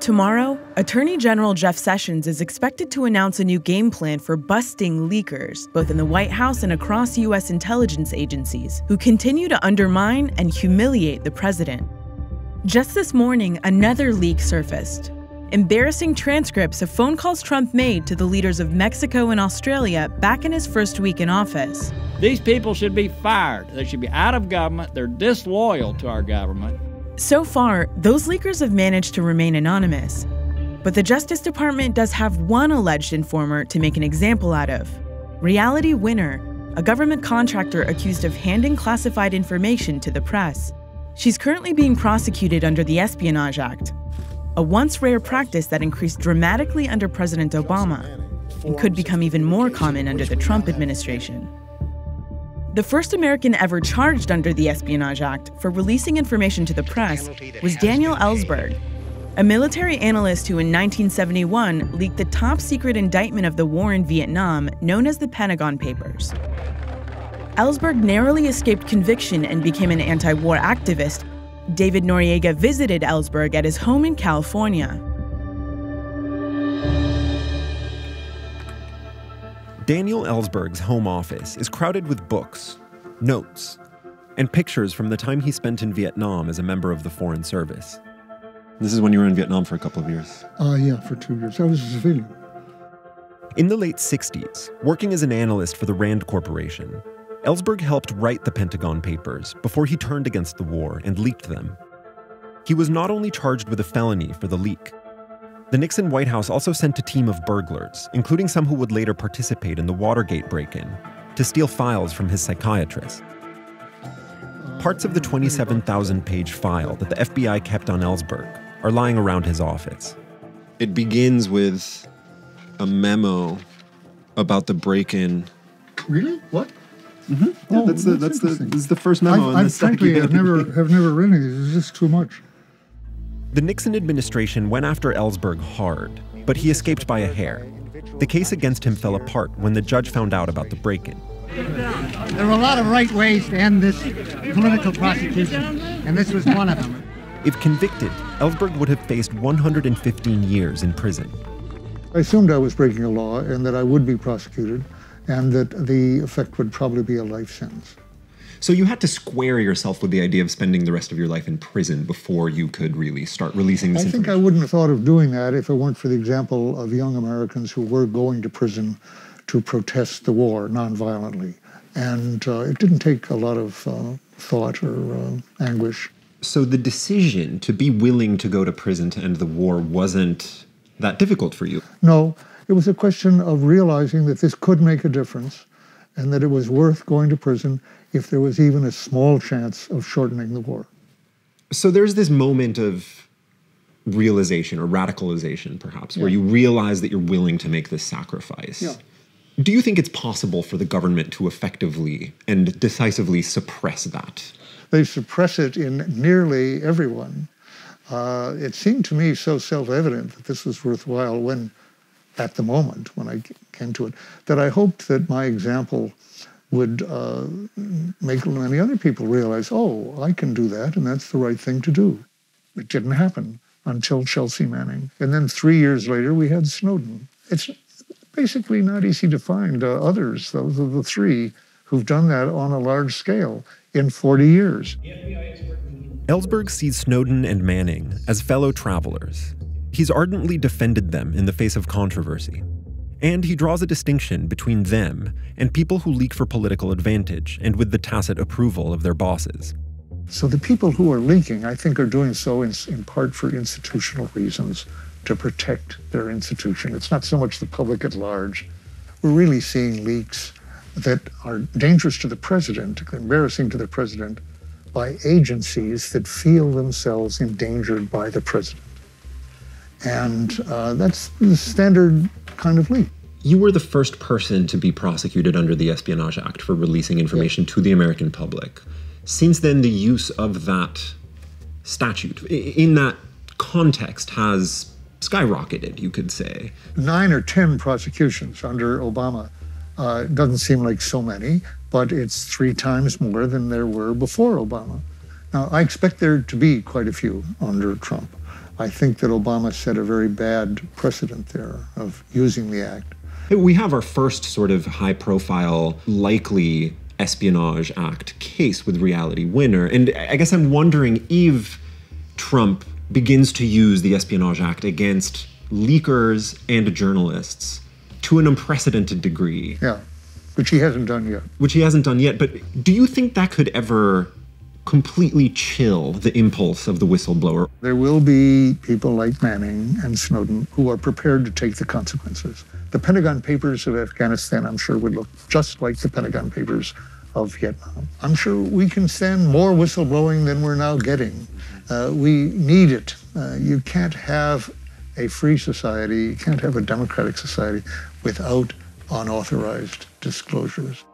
Tomorrow, Attorney General Jeff Sessions is expected to announce a new game plan for busting leakers, both in the White House and across U.S. intelligence agencies, who continue to undermine and humiliate the president. Just this morning, another leak surfaced. Embarrassing transcripts of phone calls Trump made to the leaders of Mexico and Australia back in his first week in office. These people should be fired. They should be out of government. They're disloyal to our government. So far, those leakers have managed to remain anonymous. But the Justice Department does have one alleged informer to make an example out of Reality Winner, a government contractor accused of handing classified information to the press. She's currently being prosecuted under the Espionage Act, a once rare practice that increased dramatically under President Obama and could become even more common under the Trump administration. The first American ever charged under the Espionage Act for releasing information to the press was Daniel Ellsberg, a military analyst who in 1971 leaked the top secret indictment of the war in Vietnam known as the Pentagon Papers. Ellsberg narrowly escaped conviction and became an anti war activist. David Noriega visited Ellsberg at his home in California. Daniel Ellsberg's home office is crowded with books, notes, and pictures from the time he spent in Vietnam as a member of the Foreign Service. This is when you were in Vietnam for a couple of years. Uh, yeah, for two years. I was a civilian. In the late 60s, working as an analyst for the Rand Corporation, Ellsberg helped write the Pentagon Papers before he turned against the war and leaked them. He was not only charged with a felony for the leak, the Nixon White House also sent a team of burglars, including some who would later participate in the Watergate break in, to steal files from his psychiatrist. Parts of the 27,000 page file that the FBI kept on Ellsberg are lying around his office. It begins with a memo about the break in. Really? What? Mm-hmm. Yeah, Oh, that's the that's that's the interesting. this is the first memo. I, in I the stack frankly you have gave me. never have never read any of these. It's just too much. The Nixon administration went after Ellsberg hard, but he escaped by a hair. The case against him fell apart when the judge found out about the break in. There are a lot of right ways to end this political prosecution, and this was one of them. If convicted, Ellsberg would have faced 115 years in prison. I assumed I was breaking a law and that I would be prosecuted, and that the effect would probably be a life sentence. So you had to square yourself with the idea of spending the rest of your life in prison before you could really start releasing the I think I wouldn't have thought of doing that if it weren't for the example of young Americans who were going to prison to protest the war nonviolently. And uh, it didn't take a lot of uh, thought or uh, anguish. So the decision to be willing to go to prison to end the war wasn't that difficult for you. No, it was a question of realizing that this could make a difference and that it was worth going to prison if there was even a small chance of shortening the war. So there's this moment of realization or radicalization, perhaps, where you realize that you're willing to make this sacrifice. Yeah. Do you think it's possible for the government to effectively and decisively suppress that? They suppress it in nearly everyone. Uh, it seemed to me so self evident that this was worthwhile when, at the moment, when I came to it, that I hoped that my example would uh, make many other people realize, oh, I can do that, and that's the right thing to do. It didn't happen until Chelsea Manning. And then three years later, we had Snowden. It's basically not easy to find uh, others. Those are the three who've done that on a large scale in 40 years. Ellsberg sees Snowden and Manning as fellow travelers. He's ardently defended them in the face of controversy. And he draws a distinction between them and people who leak for political advantage and with the tacit approval of their bosses. So the people who are leaking, I think, are doing so in, in part for institutional reasons to protect their institution. It's not so much the public at large. We're really seeing leaks that are dangerous to the president, embarrassing to the president, by agencies that feel themselves endangered by the president. And uh, that's the standard kind of leak. You were the first person to be prosecuted under the Espionage Act for releasing information to the American public. Since then, the use of that statute in that context has skyrocketed, you could say. nine or ten prosecutions under Obama. Uh, doesn't seem like so many, but it's three times more than there were before Obama. Now, I expect there to be quite a few under Trump. I think that Obama set a very bad precedent there of using the act. We have our first sort of high profile, likely Espionage Act case with Reality Winner. And I guess I'm wondering if Trump begins to use the Espionage Act against leakers and journalists to an unprecedented degree. Yeah, which he hasn't done yet. Which he hasn't done yet. But do you think that could ever completely chill the impulse of the whistleblower? There will be people like Manning and Snowden who are prepared to take the consequences. The Pentagon Papers of Afghanistan, I'm sure, would look just like the Pentagon Papers of Vietnam. I'm sure we can stand more whistleblowing than we're now getting. Uh, we need it. Uh, you can't have a free society, you can't have a democratic society without unauthorized disclosures.